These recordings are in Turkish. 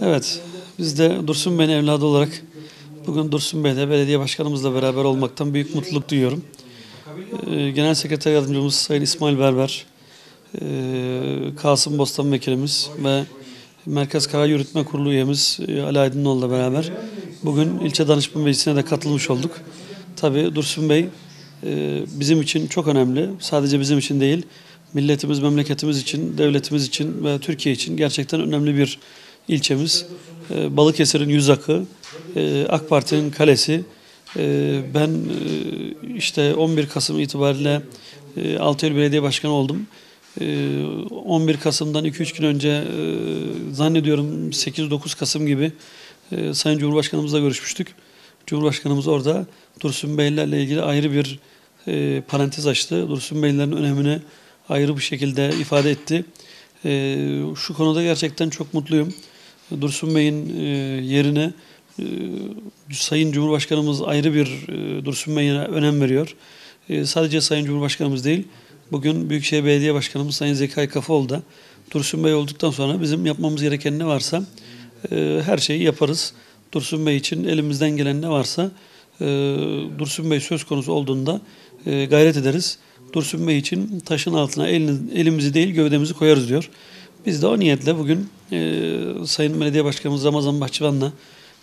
Evet, biz de Dursun Bey'in evladı olarak bugün Dursun Bey'de belediye başkanımızla beraber olmaktan büyük mutluluk duyuyorum. Ee, Genel Sekreter Yardımcımız Sayın İsmail Berber, ee, Kasım Bostan Vekilimiz ve Merkez Karar Yürütme Kurulu üyemiz e, Ali Aydınoğlu'la beraber bugün ilçe danışma meclisine de katılmış olduk. Tabii Dursun Bey e, bizim için çok önemli. Sadece bizim için değil, milletimiz, memleketimiz için, devletimiz için ve Türkiye için gerçekten önemli bir ilçemiz. E, Balıkesir'in yüz akı, e, AK Parti'nin kalesi. E, Ben işte 11 Kasım itibariyle Altıyıl Belediye Başkanı oldum. E, 11 Kasım'dan 2-3 gün önce zannediyorum 8-9 Kasım gibi Sayın Cumhurbaşkanımızla görüşmüştük. Cumhurbaşkanımız orada Dursun Beylerle ilgili ayrı bir parantez açtı. Dursun Beylerin önemini ayrı bir şekilde ifade etti. Şu konuda gerçekten çok mutluyum. Dursun Bey'in e, yerine e, Sayın Cumhurbaşkanımız ayrı bir e, Dursun Bey'e önem veriyor. Sadece Sayın Cumhurbaşkanımız değil, bugün Büyükşehir Belediye Başkanımız Sayın Zekai Kafaoğlu da Dursun Bey olduktan sonra bizim yapmamız gereken ne varsa her şeyi yaparız. Dursun Bey için elimizden gelen ne varsa Dursun Bey söz konusu olduğunda gayret ederiz. Dursun Bey için taşın altına elini, elimizi değil gövdemizi koyarız diyor. Biz de o niyetle bugün e, Sayın Belediye Başkanımız Ramazan Bahçıvan'la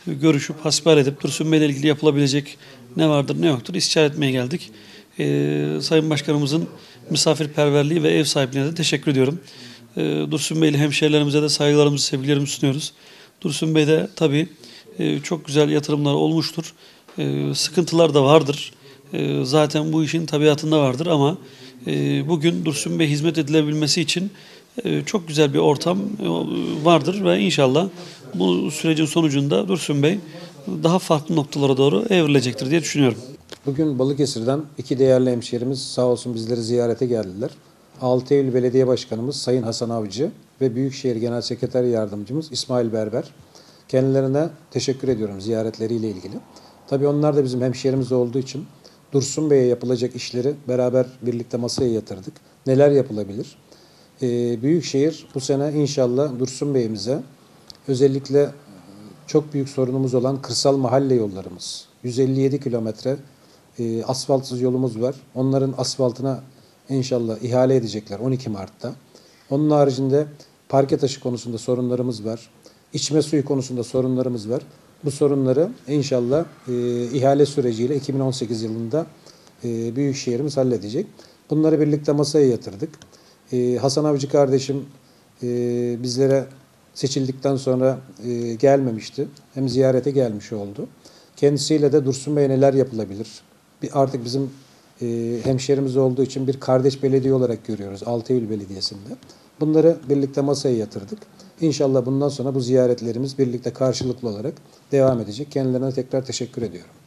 görüşüp hasbihal edip Dursun Bey ile ilgili yapılabilecek ne vardır ne yoktur istişare etmeye geldik. E, Sayın Başkanımızın misafirperverliği ve ev sahipliğine de teşekkür ediyorum. E, Dursun Beyli hemşehrilerimize de saygılarımızı, sevgilerimizi sunuyoruz. Dursun Bey de tabii e, çok güzel yatırımlar olmuştur. E, sıkıntılar da vardır. E, zaten bu işin tabiatında vardır ama e, bugün Dursun Bey hizmet edilebilmesi için çok güzel bir ortam e, vardır ve inşallah bu sürecin sonucunda Dursun Bey daha farklı noktalara doğru evrilecektir diye düşünüyorum. Bugün Balıkesir'den iki değerli hemşehrimiz sağ olsun bizleri ziyarete geldiler. 6 Eylül Belediye Başkanımız Sayın Hasan Avcı ve Büyükşehir Genel Sekreter Yardımcımız İsmail Berber. Kendilerine teşekkür ediyorum ziyaretleriyle ilgili. Tabii onlar da bizim hemşehrimiz olduğu için Dursun Bey'e yapılacak işleri beraber birlikte masaya yatırdık. Neler yapılabilir? Ee, Büyükşehir bu sene inşallah Dursun Bey'imize özellikle çok büyük sorunumuz olan kırsal mahalle yollarımız. 157 kilometre e, asfaltsız yolumuz var. Onların asfaltına inşallah ihale edecekler 12 Mart'ta. Onun haricinde parke taşı konusunda sorunlarımız var. İçme suyu konusunda sorunlarımız var. Bu sorunları inşallah e, ihale süreciyle 2018 yılında e, Büyükşehir'imiz halledecek. Bunları birlikte masaya yatırdık. E, Hasan Avcı kardeşim e, bizlere seçildikten sonra e, gelmemişti. Hem ziyarete gelmiş oldu. Kendisiyle de Dursun Bey neler yapılabilir? Bir, artık bizim e, hemşerimiz olduğu için bir kardeş belediye olarak görüyoruz 6 Eylül Belediyesi'nde. Bunları birlikte masaya yatırdık. İnşallah bundan sonra bu ziyaretlerimiz birlikte karşılıklı olarak devam edecek. Kendilerine tekrar teşekkür ediyorum.